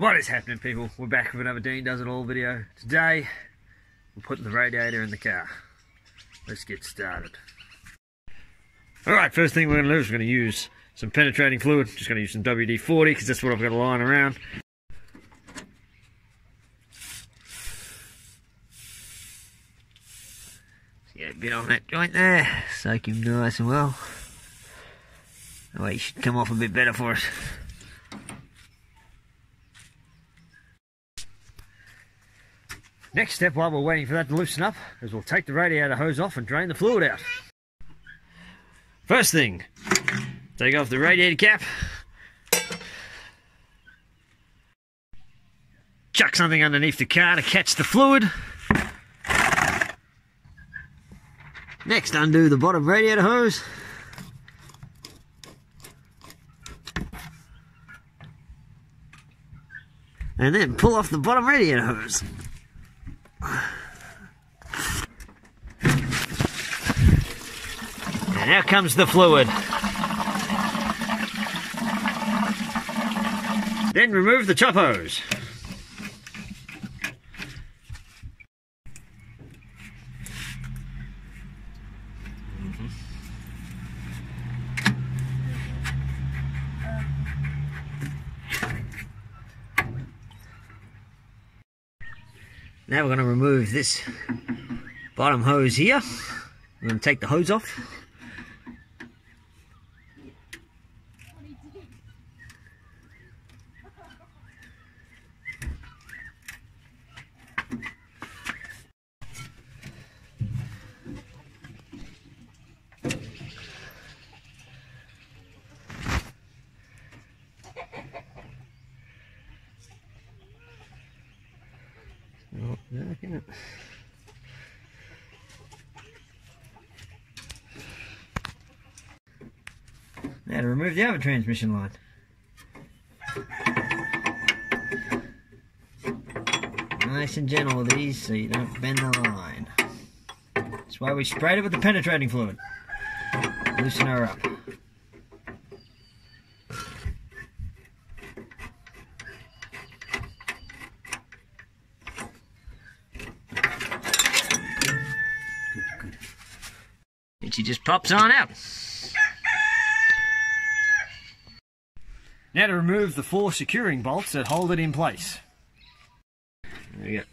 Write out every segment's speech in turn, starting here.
What is happening people? We're back with another Dean Does It All video. Today, we're putting the radiator in the car. Let's get started. Alright, first thing we're going to do is we're going to use some penetrating fluid. Just going to use some WD-40 because that's what I've got lying around. Get a bit on that joint there. Soak him nice and well. That way he should come off a bit better for us. Next step while we're waiting for that to loosen up is we'll take the radiator hose off and drain the fluid out. First thing, take off the radiator cap. Chuck something underneath the car to catch the fluid. Next, undo the bottom radiator hose. And then pull off the bottom radiator hose. Out comes the fluid. Then remove the chop hose. Now we're going to remove this bottom hose here. We're going to take the hose off. Oh, back in it. Now to remove the other transmission line. Nice and gentle with these so you don't bend the line. That's why we sprayed it with the penetrating fluid. Loosen her up. And she just pops on out. Now to remove the four securing bolts that hold it in place. There you go.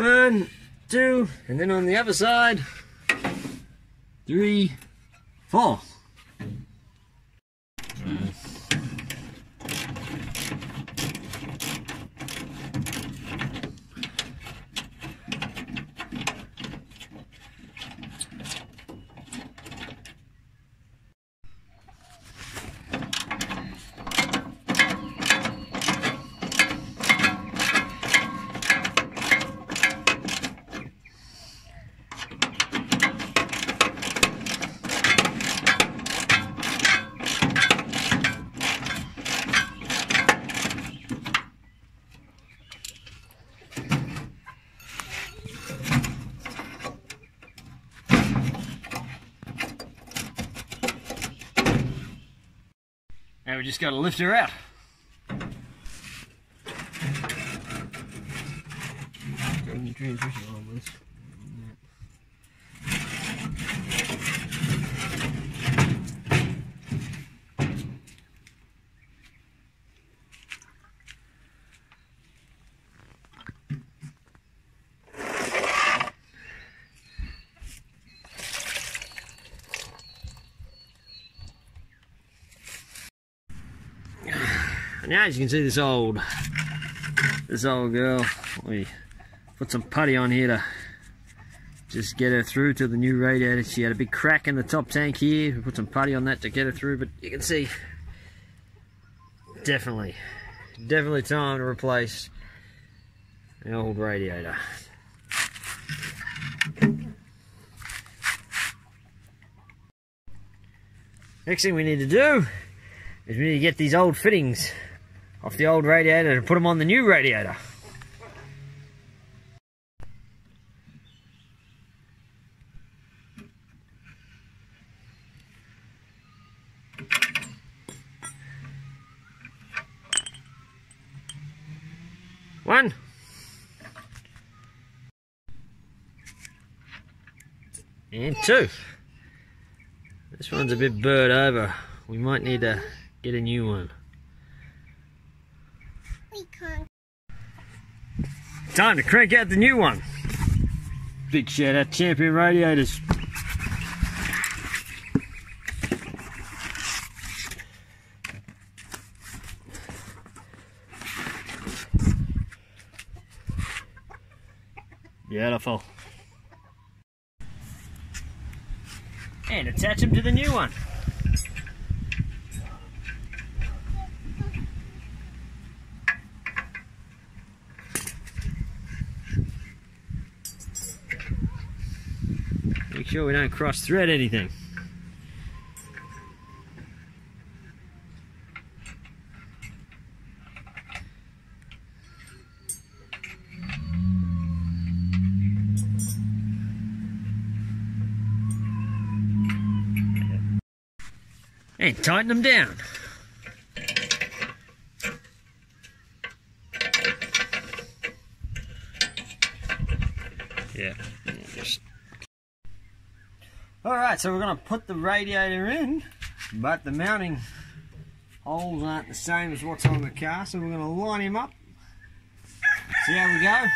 One, two, and then on the other side, three, four. Just got to lift her out. Transmission on. Now as you can see this old this old girl, we put some putty on here to just get her through to the new radiator. She had a big crack in the top tank here. We put some putty on that to get her through, but you can see definitely, definitely time to replace the old radiator. Next thing we need to do is we need to get these old fittings off the old radiator and put them on the new radiator. One. And two. This one's a bit burred over. We might need to get a new one. We can't. Time to crank out the new one. Big shout out Champion Radiators. Beautiful. And attach them to the new one. Make sure we don't cross thread anything. And tighten them down. Yeah, just Alright, so we're going to put the radiator in, but the mounting holes aren't the same as what's on the car, so we're going to line him up. See how we go?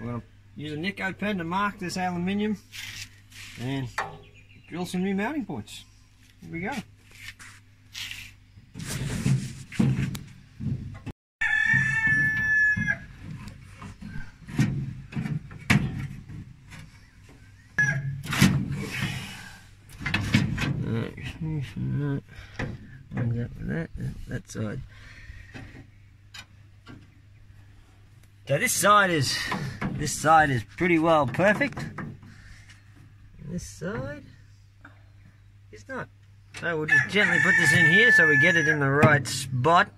We're going to use a Nico pen to mark this aluminium and drill some new mounting points. Here we go. Alright, lines up with that, that side. So this side is this side is pretty well perfect. This side is not. So we'll just gently put this in here so we get it in the right spot.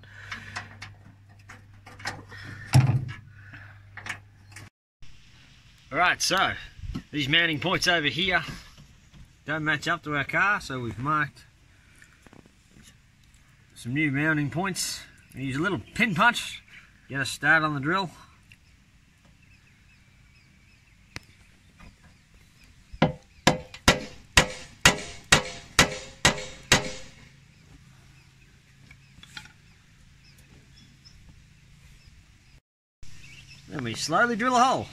Alright, so these mounting points over here don't match up to our car, so we've marked some new mounting points. Use a little pin punch, get a start on the drill. Then we slowly drill a hole.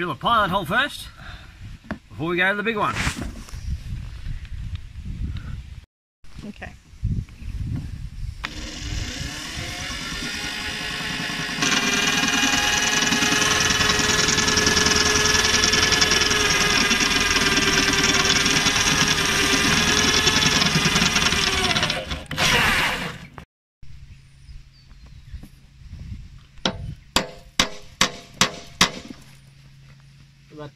Drill a pilot hole first before we go to the big one. but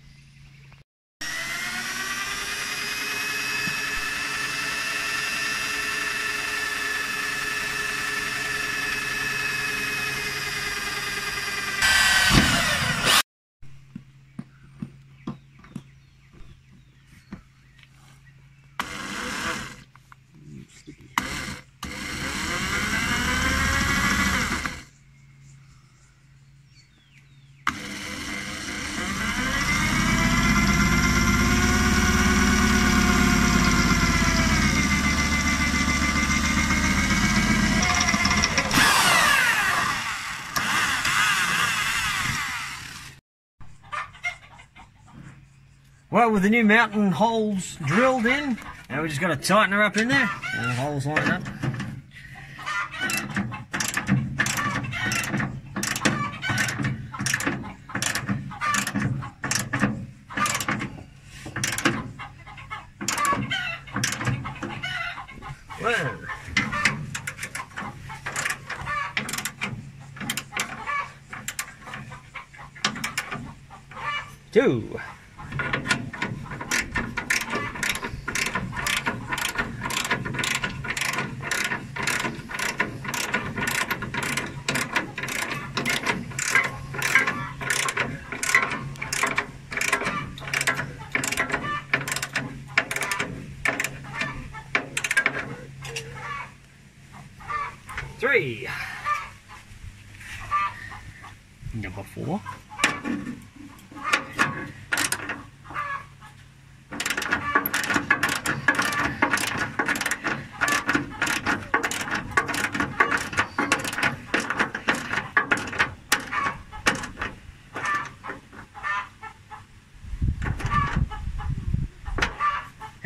Well, with the new mountain holes drilled in, now we just got to tighten her up in there. The holes lined up. Two. Three. Number four.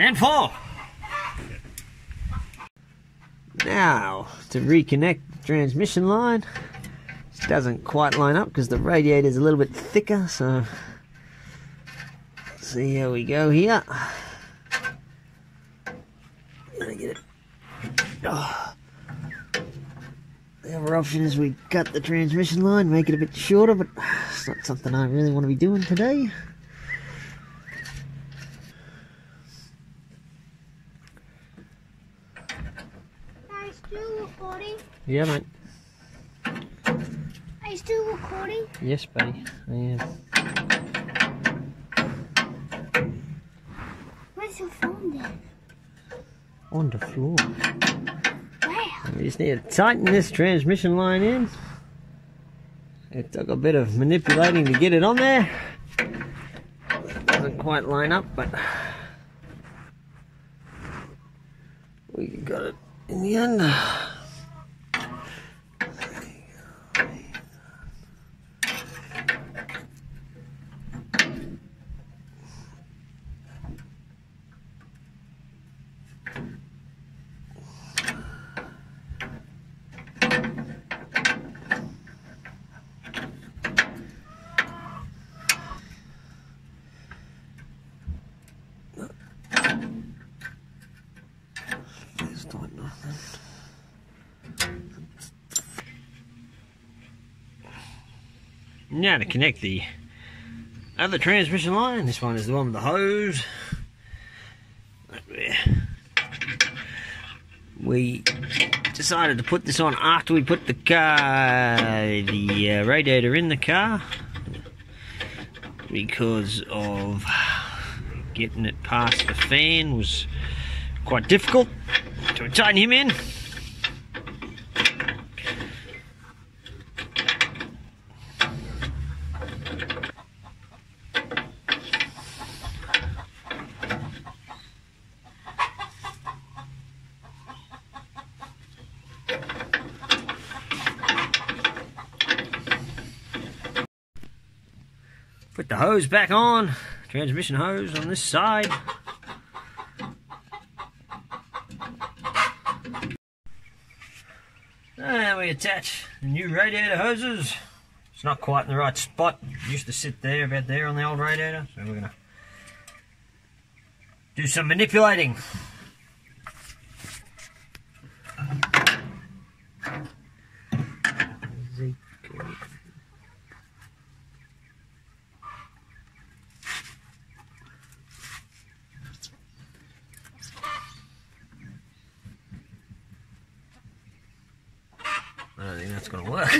And four. Now, to reconnect the transmission line, this doesn't quite line up because the radiator is a little bit thicker, so see how we go here. Gonna get it. Oh. The other option is we cut the transmission line, make it a bit shorter, but it's not something I really want to be doing today. Are you still recording? Yeah, mate. Are you still recording? Yes, buddy. I am. Where's your phone then? On the floor. Where? We just need to tighten this transmission line in. It took a bit of manipulating to get it on there. It doesn't quite line up, but we got it in the end. It's not nothing. Now to connect the other transmission line, this one is the one with the hose. We decided to put this on after we put the car, the uh, radiator in the car because of getting it past the fan was quite difficult. to tighten him in. The hose back on, transmission hose on this side. And we attach the new radiator hoses. It's not quite in the right spot. It used to sit there, about there on the old radiator. So we're gonna do some manipulating. I don't think that's gonna work. I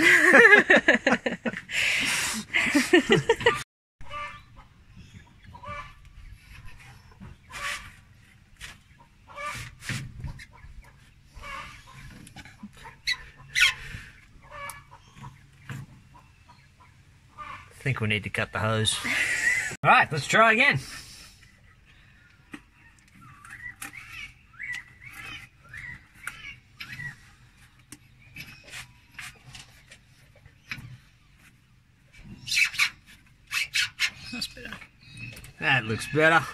think we need to cut the hose. Alright, let's try again. That's better. That looks better.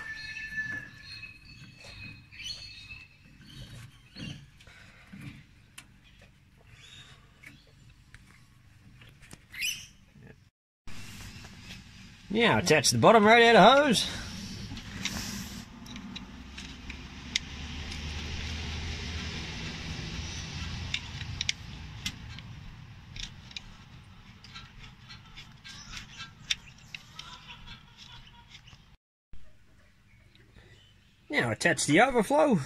Now attach the bottom radiator hose. Now attach the overflow.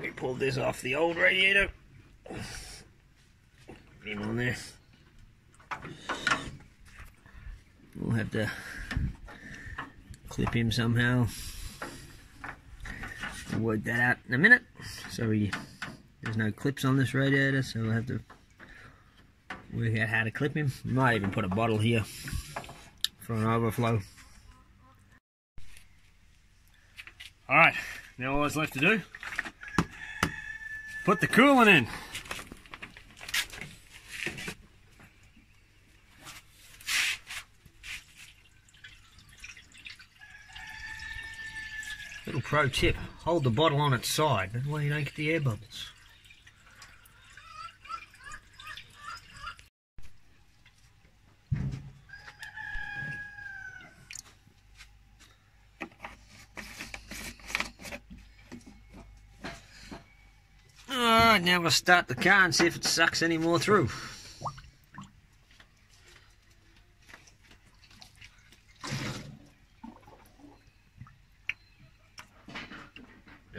We pulled this off the old radiator. Him on there. We'll have to clip him somehow. We'll work that out in a minute. So we, there's no clips on this radiator, so we'll have to work out how to clip him. We might even put a bottle here for an overflow. Alright, now all that's left to do, put the coolant in. Little pro tip, hold the bottle on its side, that way you don't get the air bubbles. Alright, now we'll start the car and see if it sucks any more through.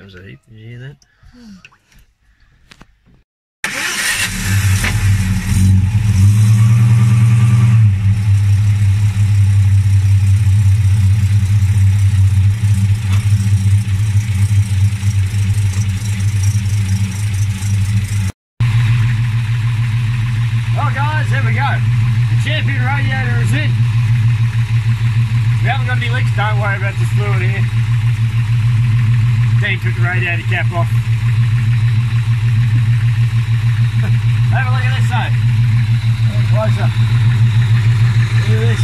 Was a heap, did you hear that? Well guys, there we go. The champion radiator is in. We haven't got any leaks, don't worry about this fluid here. Dean took the radiator cap off. Have a look at this though. Closer. Look at this.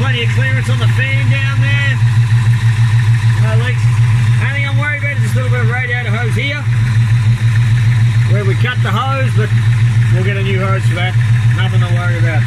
Plenty of clearance on the fan down there. No leaks. Only thing I'm worried about is this little bit of radiator hose here. Where we cut the hose, but we'll get a new hose for that. Nothing to worry about.